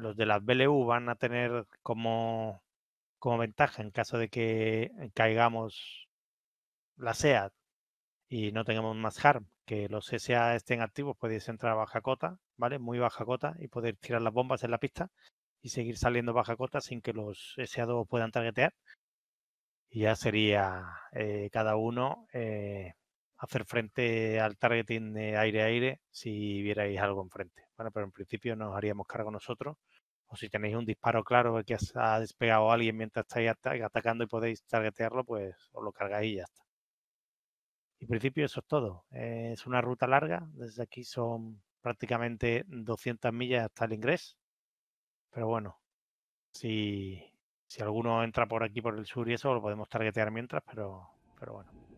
los de las BLU van a tener como, como ventaja en caso de que caigamos la SEAT y no tengamos más harm, que los SA estén activos, podéis entrar a baja cota, ¿vale? Muy baja cota y poder tirar las bombas en la pista y seguir saliendo baja cota sin que los SA2 puedan targetear. Y ya sería eh, cada uno eh, hacer frente al targeting de aire-aire si vierais algo enfrente. Bueno, pero en principio nos haríamos cargo nosotros. O si tenéis un disparo claro que ha despegado alguien mientras estáis atacando y podéis targetearlo, pues os lo cargáis y ya está. En principio eso es todo. Es una ruta larga. Desde aquí son prácticamente 200 millas hasta el ingreso. Pero bueno, si, si alguno entra por aquí por el sur y eso, lo podemos targetear mientras, pero, pero bueno.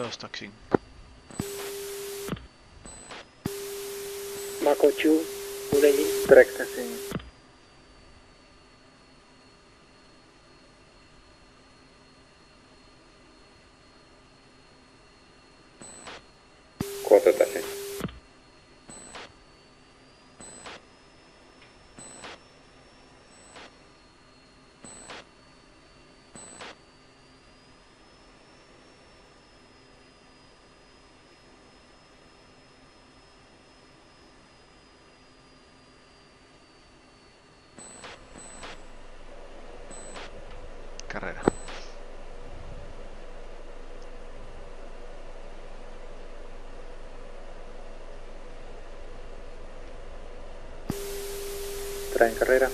First taxi. Makotiu, Uleni. Track taxi. Quarter taxi. Carrera.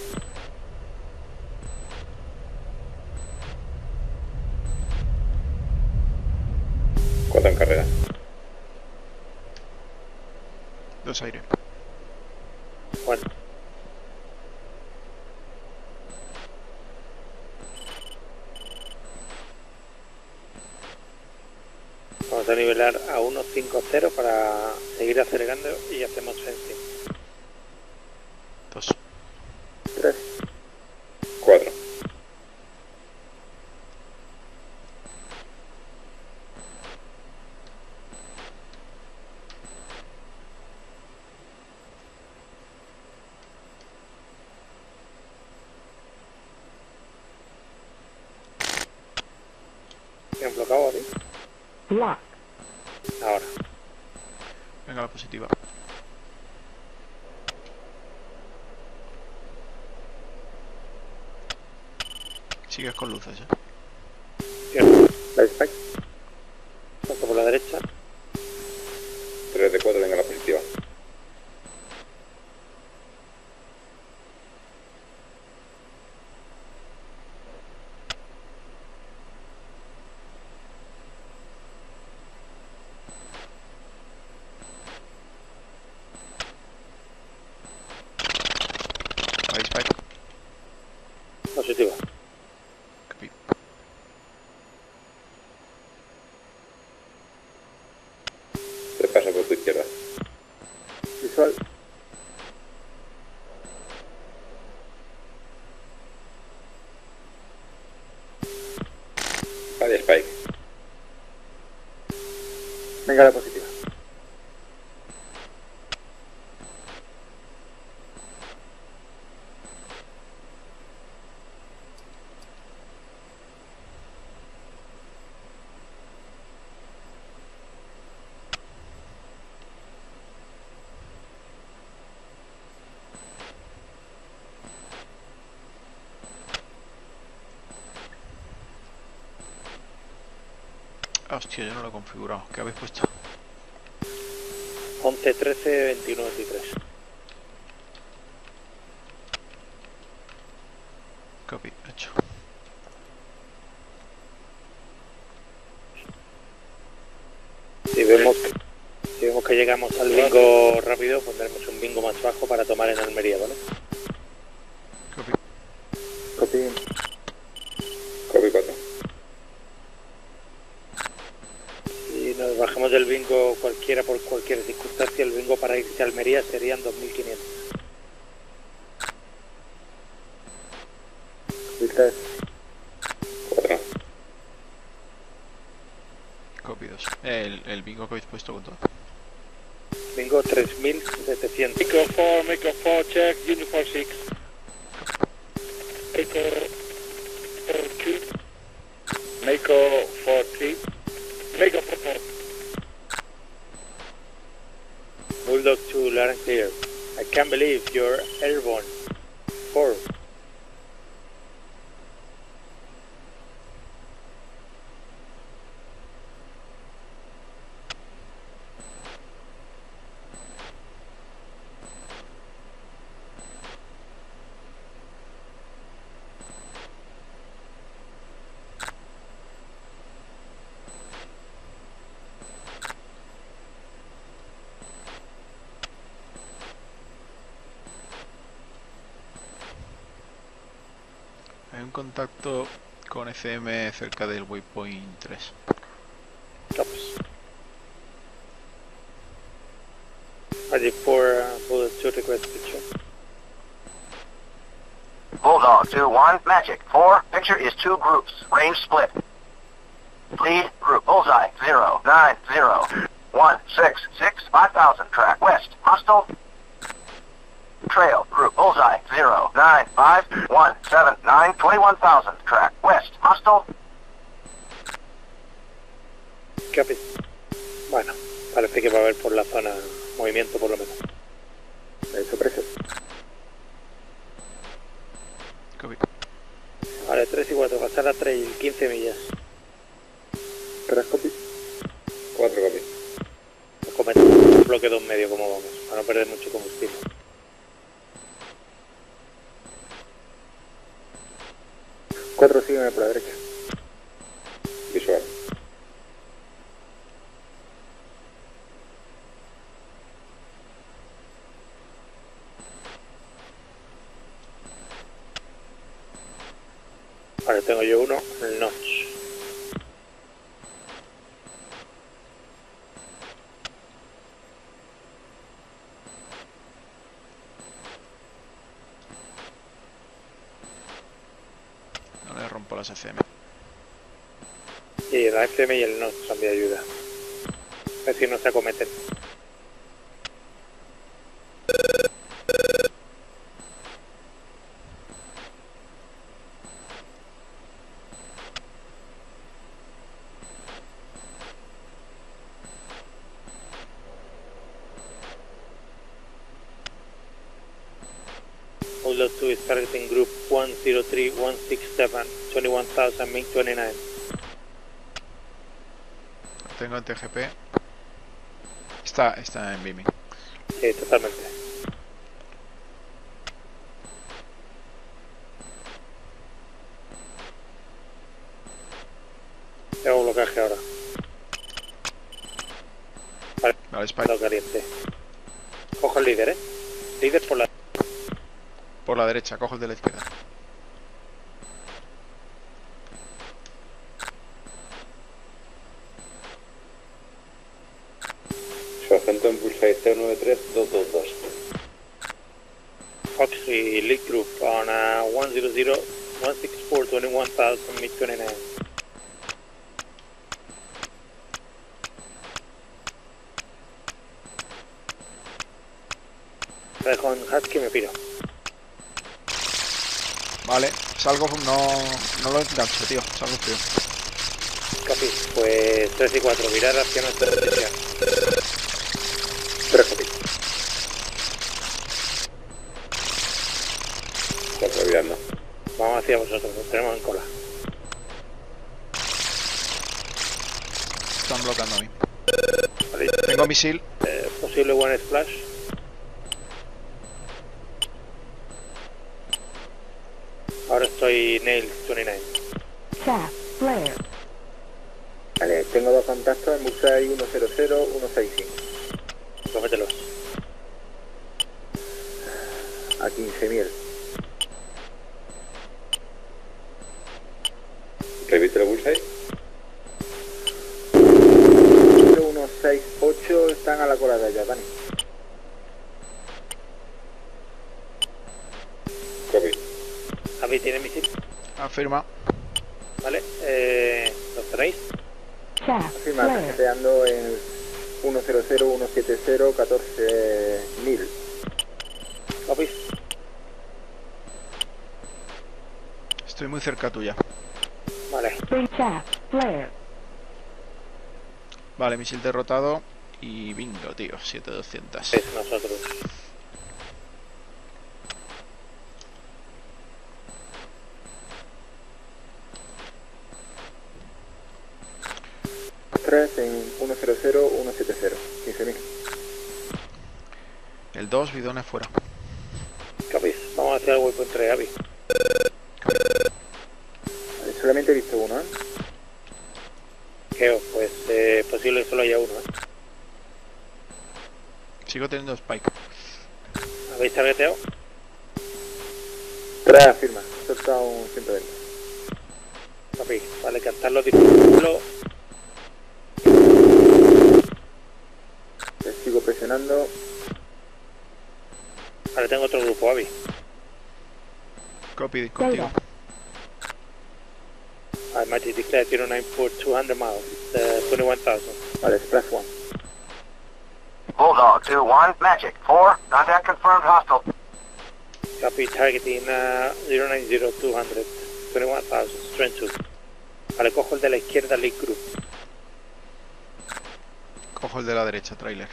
Cuatro en carrera. Dos aire. Bueno, vamos a nivelar a 1.50 para seguir acelerando y hacemos fencing. Dos. 3, Cuatro. ¿Me han bloqueado aquí? Ahora. Venga la positiva. Sigues con luces, eh. Spike. Paso por la derecha. Tres de cuatro, venga la positiva. Ahí, Spike. Positiva. Copy. Te pasa por tu izquierda. Visual. Vale, Spike. Venga la. Ah, hostia, yo no lo he configurado. ¿Qué habéis puesto? 11, 13, 21, 23. Copy, hecho. Si vemos que, si vemos que llegamos al bingo rápido, pondremos un bingo más bajo para tomar en Almería, ¿vale? Copy. Copy. Copy 4. Si nos bingo cualquiera por cualquier circunstancia, el bingo para irse a Almería serían 2.500. Copy 3. 4. Copy 2. El, el bingo que habéis puesto con todo. Bingo 3.700. Micro 4, Micro 4, check, Uniform 6. Micro 4, 2. Micro 4, 3. Micro 4, 4. Good luck to Lance clear. I can't believe you're airborne. 4. Contacto con FM cerca del waypoint 3. Copies. Magic 4, uh, Bullet 2, request picture. Bulldog 2-1, Magic. 4, picture is two groups. Range split. Lead, group, bullseye, 0, 9, 0, 1, 6, 6, 5000, track, west, hostile. Trail, group, bullseye, 0, 9, 5, 1, 7, 9, 21,000, track, west, hostile. Copy. Bueno, parece que va a haber por la zona movimiento por lo menos. Eso precio. Copy. Vale, 3 y 4, pasar a 3 y 15 millas. 3 copy. 4 copy. Cometemos bloque 2 medio como vamos, para no perder mucho combustible. Cuatro sígueme por la derecha. Visual. Vale, tengo yo uno, notch. No FM. Y la FM y el notch son de ayuda. Ver si no se acometen. Bulldog 2 is targeting group 103 167 21,000 MiG 29. Tengo el TGP. Está, está en beaming. Sí, totalmente. Tengo blocaje ahora. Vale, Spike. Lo caliente. Cojo el líder, eh. Líder por la... Por la derecha, cojo el de la izquierda. Su acento en Bullseye 093-222. Foxy lead group on uh, 100 164 21,000 MiG 29. Te dejo en Husky y me piro. Vale, salgo, no, no lo engancho, tío. Salgo frío. Copy. Pues 3 y 4, virar hacia nuestra posición. 3 copy. 4 virando. Vamos hacia vosotros, nos tenemos en cola. Están bloqueando a mí. Vale. Tengo misil. Eh, posible one splash. Ahora estoy nail 29. Chaff, flare. Vale, tengo dos contactos en Bullseye 100, 165. pues mételos. A 15.000. La bullseye. 168 están a la colada ya, Dani. Copy. Javi tiene misil. Afirma. Vale. Eh, ¿Los tenéis? Chaff, Firma, flare, tarjeteando en 100, 170, 14.000. Copy. Estoy muy cerca tuya. Vale. misil derrotado. Y bingo, tío. 7200. Es nosotros. Tres en 100, 170. 15.000. El 2, bidones fuera. Copy. Vamos hacia el waypoint 3, Javi. Vale, Solamente he visto uno, ¿eh? Geo, pues eh, posible que solo haya uno, ¿eh? Sigo teniendo spike. ¿Habéis targeteado? Tres, afirma. Solta un 120. Copy. Vale, cantarlo, dispararlo. Le sigo presionando. Vale, tengo otro grupo, Javi. Copy, contigo. I might declare 09 for 200 miles. Uh, 21,000. Vale, splash one. Bulldog 2-1, Magic 4, contact confirmed hostile. Copy, targeting uh, 090 200. 21,000. Strength 2. Vale, cojo el de la izquierda, League Group. Cojo el de la derecha, trailer.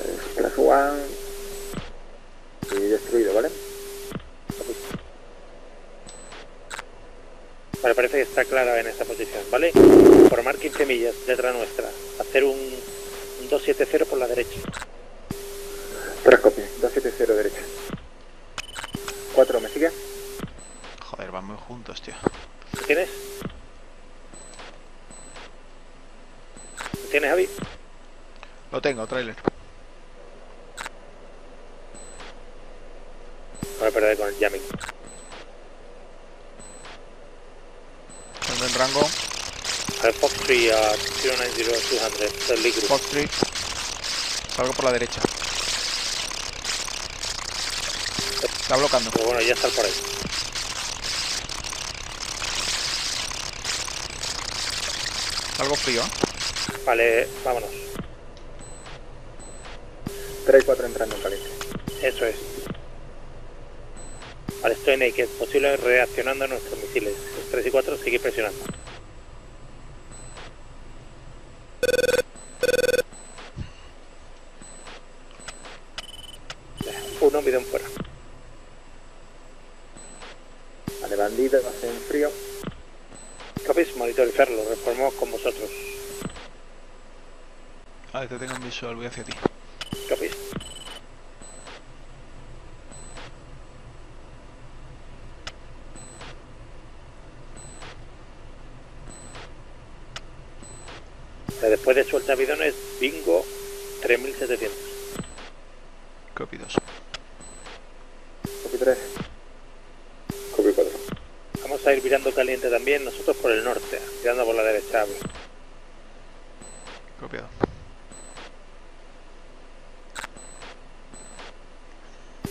Eh, Splash one. Y destruido, ¿vale? Vale, parece que está clara en esta posición, ¿vale? Formar 15 millas detrás nuestra. Hacer un, un 270 por la derecha. Tres copias. 270 derecha. Cuatro, ¿me sigue? Joder, van muy juntos, tío. ¿Lo tienes? ¿Lo tienes, Javi? Lo tengo, trailer. Voy a perder con el jamming. En rango. A ver, Fox 3 a 090 200. El League Group. Fox 3. Salgo por la derecha. Está bloqueando. Pero bueno, ya está por ahí. Algo frío, ¿eh? Vale, vámonos. Tres y cuatro entrando en caliente. Eso es. Vale, estoy naked. Posible reaccionando a nuestros misiles. 3 y 4, sigue presionando. Uno, bidón fuera. Vale, bandido, hace en frío. Copies, monitorizarlo. Reformamos con vosotros. Vale, te tengo en visual, voy hacia ti. Copies. Eh, Después de suelta bidones, bingo 3700. Copy 2. Copy tres. Copy 4. Vamos a ir virando caliente también, nosotros por el norte, tirando por la derecha. Copiado.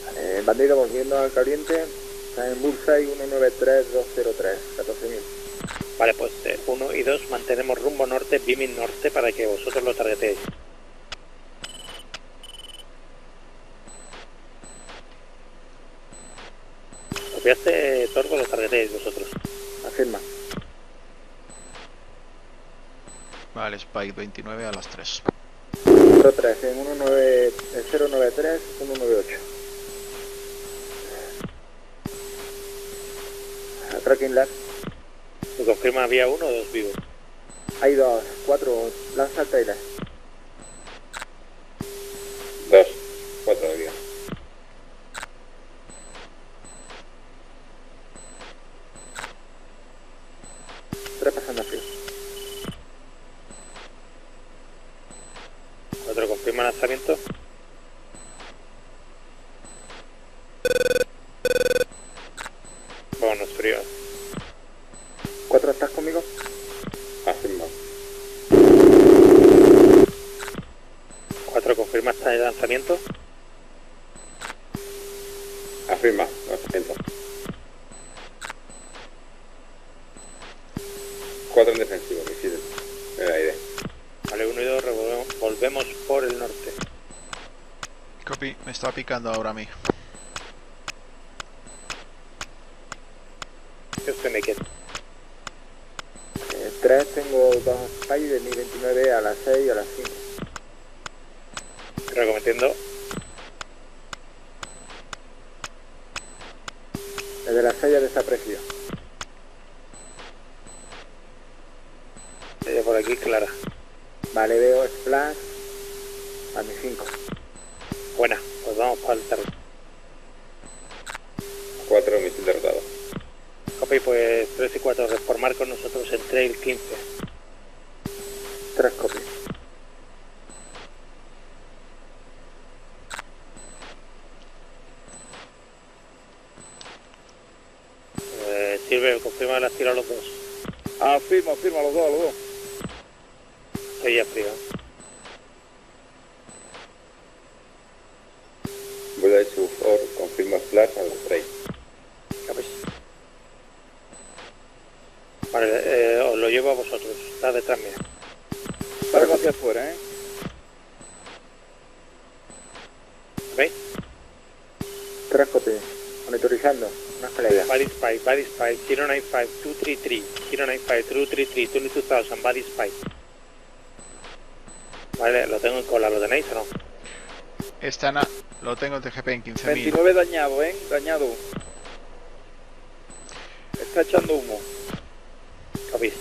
Vale, bandido volviendo al caliente. Está en Bullseye 193203. 14.000. Vale, pues 1 y 2 mantenemos rumbo norte, beaming norte para que vosotros lo targeteéis. Copiaste Torgo, lo targeteéis vosotros. Afirma. Vale, Spike 29 a las 3. 03 en 19, eh, 093 198. Ah, Tracking left. ¿Me confirma había uno o dos vivos? Hay dos, cuatro. Lanza el trailer. 2. 4 de vida. Tres pasando frío. Cuatro confirma lanzamiento. Vámonos frío. 4, ¿estás conmigo? Afirma. Cuatro confirma está en lanzamiento. Afirma. Lanzamiento. 4 en defensivo, misiles. En el aire. Vale, uno y dos, revolvemos- volvemos por el norte. Copy, me está picando ahora a mí. Estoy naked. 3, tengo dos spy de mi 29 a las 6 y a las 5. Recometiendo. Desde 6 ya desaprecio. Ella por aquí, Clara. Vale, veo splash a mi 5. Buena, pues vamos para el terreno. 4 misil derrotado. Copy, pues 3 y 4 reformar con nosotros en trail 15. 3 copias. Eh, sirve, confirma las tiro a los dos. Afirma, afirma los dos, los dos. Ya frío. Bullseye to 4. Confirma flash al spray. Capis. Vale, eh, os lo llevo a vosotros. Está detrás mía. Salgo hacia afuera, ¿eh? ¿Veis? 3 Una escalera. Body spy, body spy, 095-233, 095-233, 22,000, body spy. Vale, lo tengo en cola, ¿lo tenéis o no? Está en a- Lo tengo en TGP en 15.000. 29 dañado, ¿eh? Dañado. Está echando humo. Capis.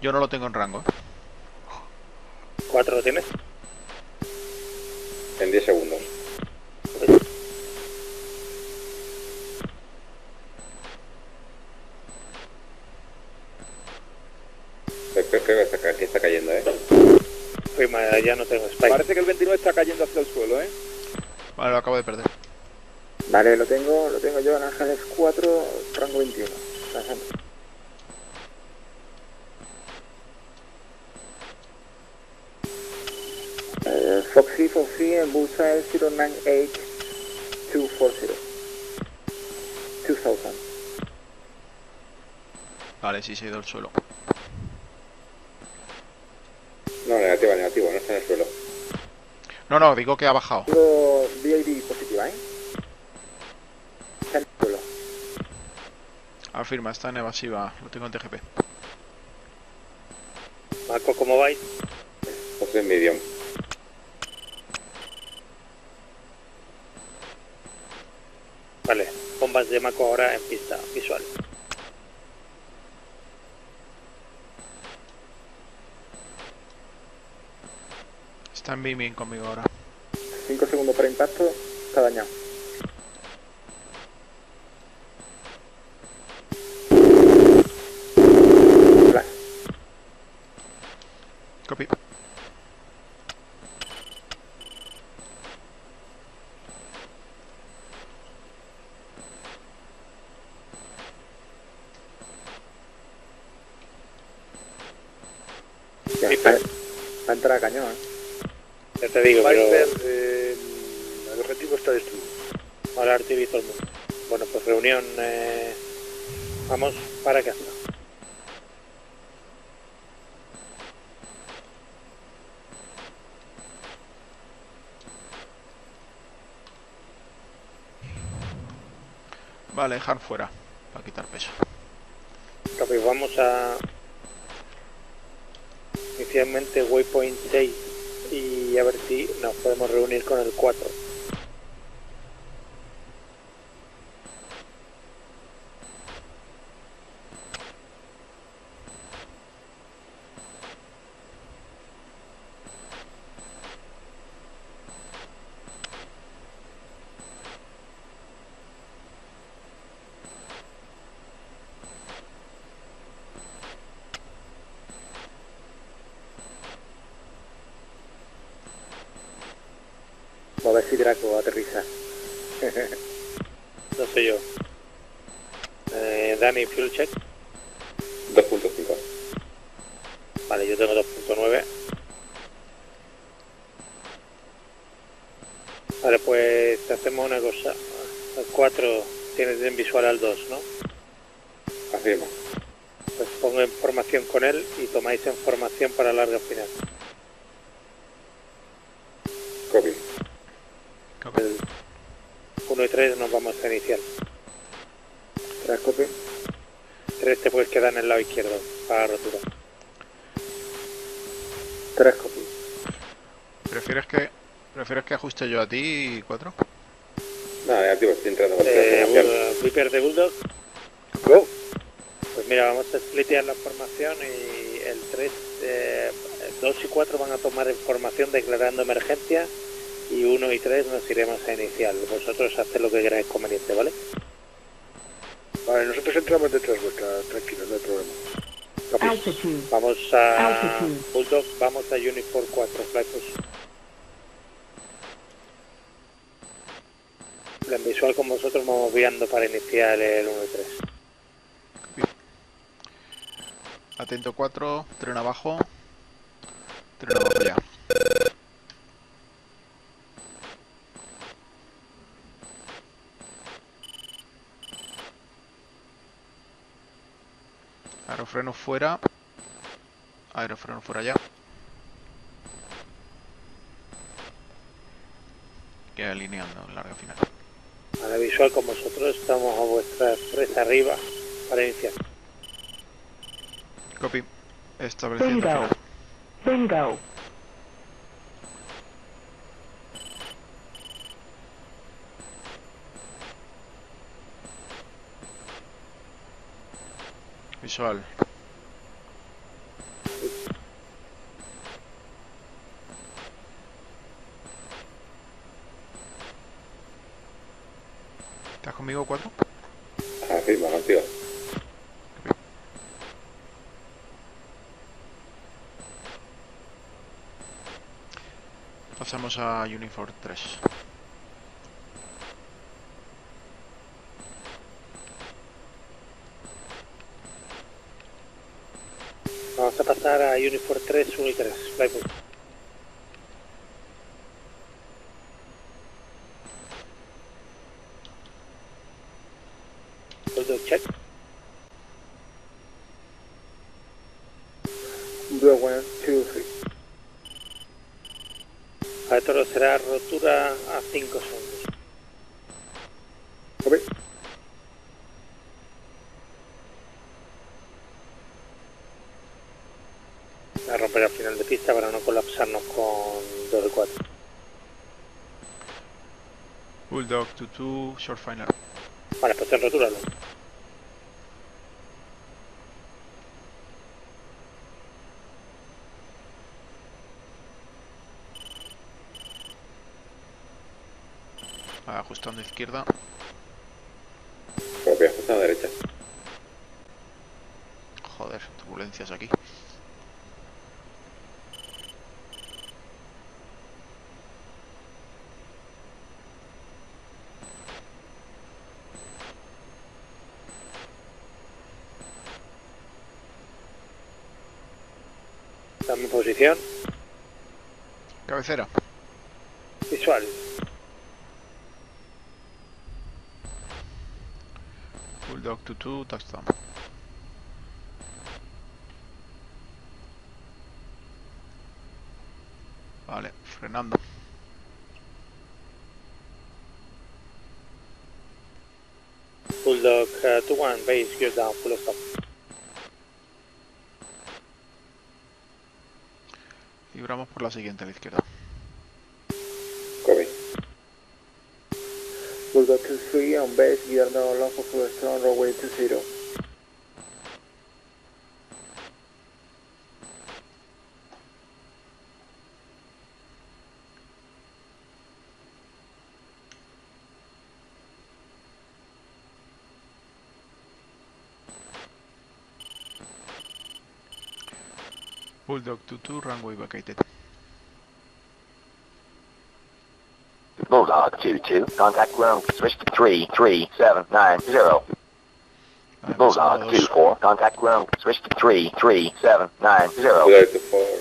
Yo no lo tengo en rango. ¿eh? ¿Cuatro lo tienes? En 10 segundos. Creo, que está, ca- que está cayendo, ¿eh? Firma, ya no tengo spy. Parece que el 29 está cayendo hacia el suelo, ¿eh? Vale, lo acabo de perder. Vale, lo tengo, lo tengo yo en Ángeles 4, rango 21. Lanzando. Eh, Foxy, Foxy, en Bullseye 098240. 2000. Vale, sí se ha ido al suelo. No, negativa, negativo, no está en el suelo. No, no, digo que ha bajado. Tengo VID positiva, ¿eh? Está en el suelo. Afirma, está en evasiva. Lo tengo en TGP. Marco, ¿cómo vais? Otro en medium. Vale, bombas de Mako ahora en pista visual. Está en beaming conmigo ahora. 5 segundos para impacto, está dañado. Flash. Copy. Ya, va a entrar a cañón, ¿eh? Te digo, pero Viper, eh, el objetivo está destruido. ahora Artivi todo el mundo. Bueno, pues reunión, eh, vamos para casa. Vale, dejar fuera. Para quitar peso. Copy, vamos a inicialmente waypoint 6 y a ver si nos podemos reunir con el 4. A ver si Draco aterriza. No soy yo. Eh, Dani, fuel check. 2.5. Vale, yo tengo 2.9. Vale, pues hacemos una cosa. Al 4 tienes en visual al 2, ¿no? Afirma. Pues pongo en formación con él y tomáis en formación para larga final. Copy. El 1 y 3 nos vamos a iniciar. Tras copy. 3 te puedes quedar en el lado izquierdo para rotura. Tras copy. ¿Prefieres que, ¿Prefieres que ajuste yo a ti, 4? Nada, negativo, estoy entrando con Eh, Viper de Bulldog. Go. Pues mira, vamos a splitear la formación y el 3, eh, 2 y 4 van a tomar información declarando emergencia y 1 y 3 nos iremos a inicial. Vosotros haced lo que queráis conveniente, ¿vale? Vale, nosotros entramos detrás vuestra, tranquilo, no hay problema. Vamos a. Bulldog, vamos a Unifor 4, Flypush. En visual con vosotros vamos guiando para iniciar el 1 y 3. Atento 4, tren abajo. Tren abajo ya. Aerofreno fuera. Aerofreno fuera ya. Queda alineando en larga final. A la visual con vosotros estamos a vuestra 3 arriba para iniciar. Copy. Estableciendo Bingo. final. Bingo. Visual. ¿Estás conmigo, 4? Afirma, contigo. Pasamos a Unifor 3. A pasar a Unifor 3, 1 y 3. Flypush. Bulldog check. Blue one, two, three. A esto será rotura a 5 segundos. Copy. A romper al final de pista para no colapsarnos con 2 de 4. Bulldog 2-2, short final. Vale, pues en rotura. Ajustando izquierda. Copy, ajustando a derecha. Joder, turbulencias aquí. Posición. Cabecera. Visual. Bulldog 2-2, touchdown. Vale, frenando. Bulldog 2-1, base, gear down, full stop. Libramos por la siguiente a la izquierda. Copy. Bulldog two, three, on base, runway two zero. Bulldog 2-2, runway vacated. Bulldog 2-2. Contact ground, Switch to 33790. Bulldog 2-4. Contact ground, Switch to 33790. Bulldog 4,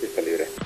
pista libre.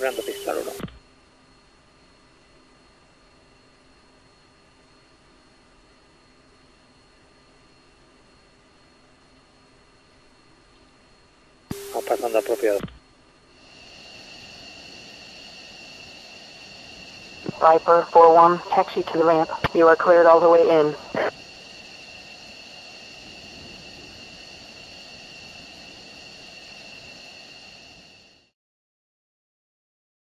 Librando pista al 1. Vamos pasando apropiado. Viper 4-1, taxi to the ramp. You are cleared all the way in.